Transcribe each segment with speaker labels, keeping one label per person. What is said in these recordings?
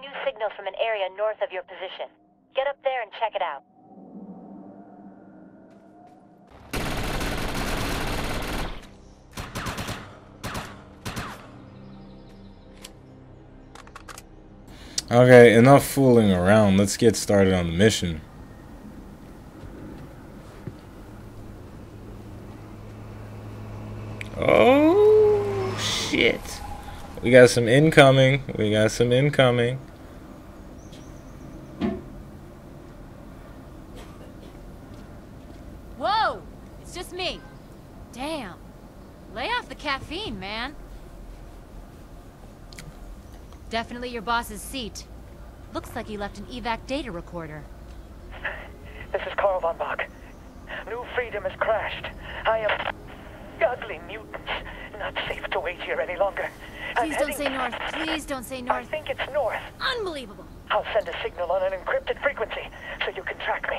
Speaker 1: new signals from an area north of your position. Get up there and check it out.
Speaker 2: Okay, enough fooling around. Let's get started on the mission. Oh, shit. We got some incoming. We got some incoming.
Speaker 3: Whoa! It's just me. Damn. Lay off the caffeine, man. Definitely your boss's seat. Looks like he left an evac data recorder.
Speaker 4: This is Karl von Bach. New Freedom has crashed. I am... Ugly mutants. Not safe to wait here any longer. I'm
Speaker 3: Please don't
Speaker 4: heading-
Speaker 3: say north. Please don't say north.
Speaker 4: I think it's north.
Speaker 3: Unbelievable.
Speaker 4: I'll send a signal on an encrypted frequency so you can track me.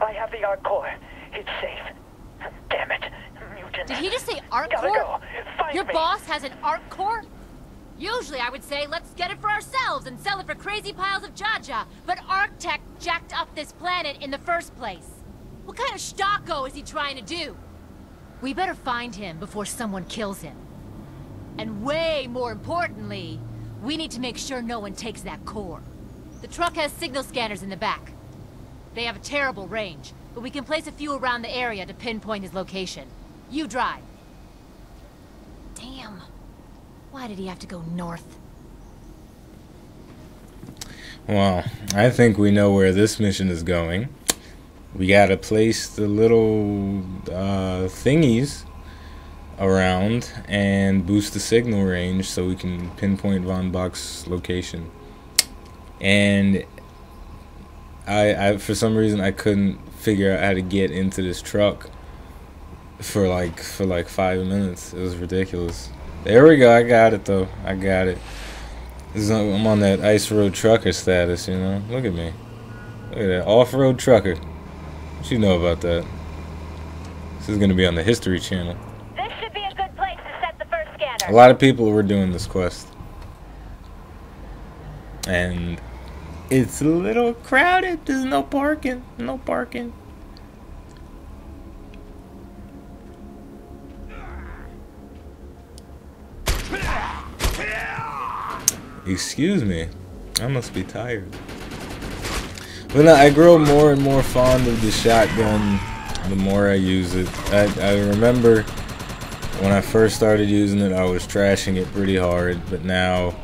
Speaker 4: I have the Ark Core. It's safe. Damn it. Mutant.
Speaker 3: Did he just say Ark
Speaker 4: Gotta
Speaker 3: core?
Speaker 4: go. Find
Speaker 3: Your
Speaker 4: me.
Speaker 3: boss has an Ark core? Usually I would say, let's get it for ourselves and sell it for crazy piles of Jaja. But ArcTech jacked up this planet in the first place. What kind of stocko is he trying to do? We better find him before someone kills him. And way more importantly, we need to make sure no one takes that core. The truck has signal scanners in the back. They have a terrible range, but we can place a few around the area to pinpoint his location. You drive. Damn. Why did he have to go north?
Speaker 2: Well, I think we know where this mission is going. We gotta place the little uh, thingies around and boost the signal range so we can pinpoint Von Bach's location. And I, I, for some reason, I couldn't figure out how to get into this truck for like for like five minutes. It was ridiculous. There we go. I got it though. I got it. This is on- I'm on that ice road trucker status, you know. Look at me. Look at that off road trucker. What you know about that? This is gonna be on the History Channel.
Speaker 1: This should be a good place to set the first scanner.
Speaker 2: A lot of people were doing this quest, and it's a little crowded. There's no parking. No parking. Excuse me. I must be tired. But no, I grow more and more fond of the shotgun the more I use it. I, I remember when I first started using it, I was trashing it pretty hard, but now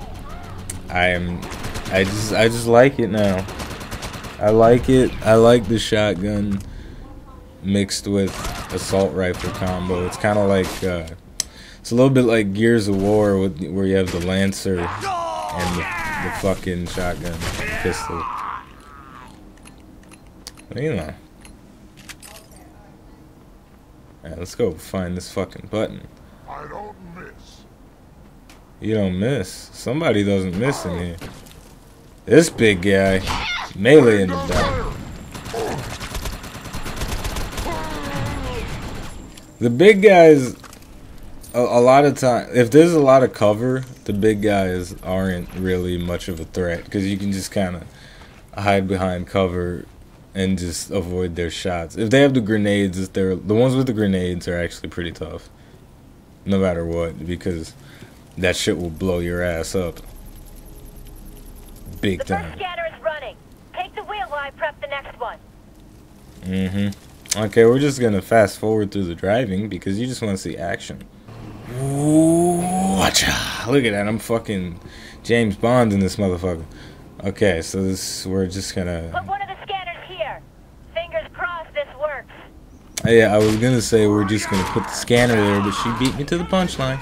Speaker 2: I am I just I just like it now. I like it. I like the shotgun mixed with assault rifle combo. It's kind of like uh, it's a little bit like Gears of War with, where you have the Lancer and the, the fucking shotgun pistol. You know. Alright, let's go find this fucking button.
Speaker 5: I don't miss.
Speaker 2: You don't miss. Somebody doesn't miss in here. This big guy. Melee in the back. The big guys, a, a lot of time, if there's a lot of cover, the big guys aren't really much of a threat because you can just kind of hide behind cover and just avoid their shots. If they have the grenades, if they're the ones with the grenades are actually pretty tough, no matter what, because that shit will blow your ass up, big
Speaker 1: The
Speaker 2: time.
Speaker 1: scanner is running. Take the wheel while I prep the next one.
Speaker 2: Mm-hmm. Okay, we're just gonna fast forward through the driving because you just want to see action. Watcha! Look at that, I'm fucking James Bond in this motherfucker. Okay, so this we're just gonna.
Speaker 1: Put one of the scanners here. Fingers crossed this works.
Speaker 2: Yeah, I was gonna say we're just gonna put the scanner there, but she beat me to the punchline.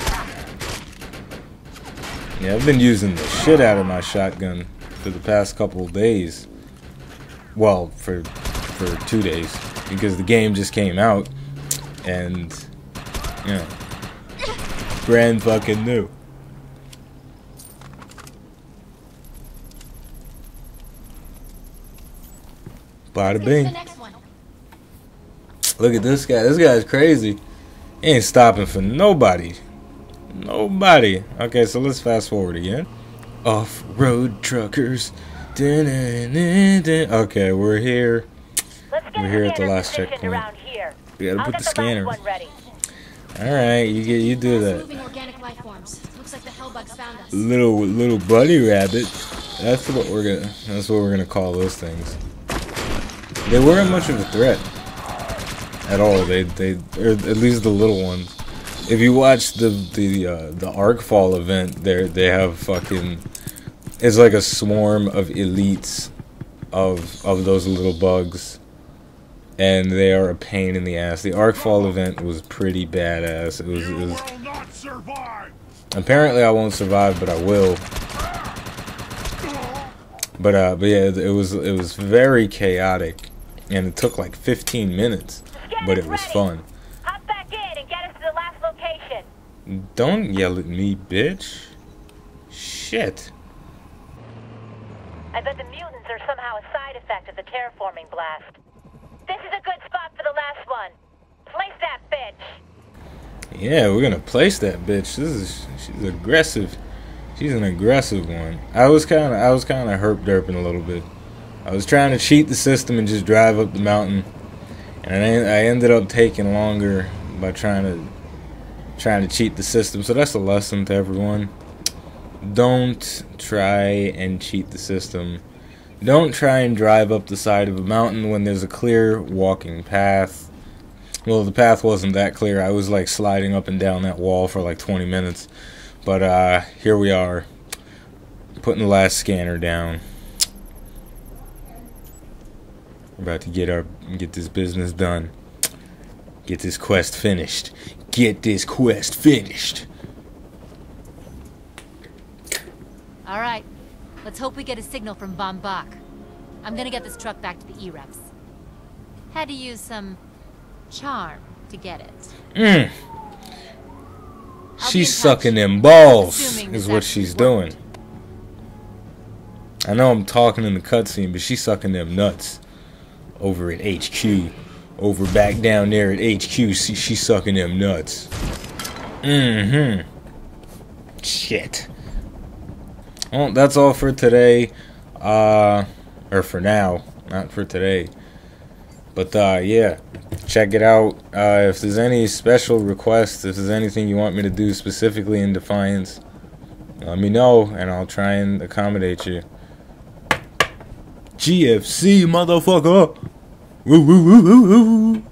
Speaker 2: Yeah, I've been using the shit out of my shotgun for the past couple of days. Well, for for two days because the game just came out, and you know, brand fucking new. Bada bing. Look at this guy. This guy's crazy. He ain't stopping for nobody. Nobody. Okay, so let's fast forward again. Off-road truckers. Dun-dun-dun-dun. Okay, we're here. We're here at the last checkpoint. We gotta
Speaker 1: I'll
Speaker 2: put the scanner. All right, you get you do that.
Speaker 3: Moving organic life forms. Looks like the hellbugs found us.
Speaker 2: Little little bunny rabbit. That's what we're gonna. That's what we're gonna call those things. They weren't much of a threat at all. They they or at least the little ones. If you watch the the uh, the Arkfall event, there they have fucking. It's like a swarm of elites of of those little bugs, and they are a pain in the ass. The Arkfall event was pretty badass. It was, it was
Speaker 5: will not survive.
Speaker 2: Apparently, I won't survive, but I will. But uh, but yeah, it was it was very chaotic, and it took like 15 minutes, but it was fun.
Speaker 1: Hop back in and get us to the last location.
Speaker 2: Don't yell at me, bitch. Shit.
Speaker 1: I bet the mutants are somehow a side effect of the terraforming blast. This is a good spot for the last one. Place that bitch.
Speaker 2: Yeah, we're gonna place that bitch. This is she's aggressive. She's an aggressive one. I was kind of I was kind of herp derping a little bit. I was trying to cheat the system and just drive up the mountain, and I, I ended up taking longer by trying to trying to cheat the system. So that's a lesson to everyone. Don't try and cheat the system. Don't try and drive up the side of a mountain when there's a clear walking path. Well, the path wasn't that clear. I was like sliding up and down that wall for like 20 minutes. But uh here we are. Putting the last scanner down. About to get our get this business done. Get this quest finished. Get this quest finished.
Speaker 3: All right. Let's hope we get a signal from Von Bach. I'm gonna get this truck back to the E-Rex. Had to use some charm to get it.
Speaker 2: Mm.
Speaker 3: I'll be in
Speaker 2: She's sucking them balls,
Speaker 3: Assuming
Speaker 2: is what she's doing. I know I'm talking in the cutscene, but she's sucking them nuts over at HQ. Over back down there at HQ, she's sucking them nuts. Mm hmm. Shit. Well, that's all for today. Uh, or for now, not for today. But uh, yeah, check it out. Uh, if there's any special requests, if there's anything you want me to do specifically in Defiance, let me know and I'll try and accommodate you. GFC, motherfucker! Woo, woo, woo, woo, woo.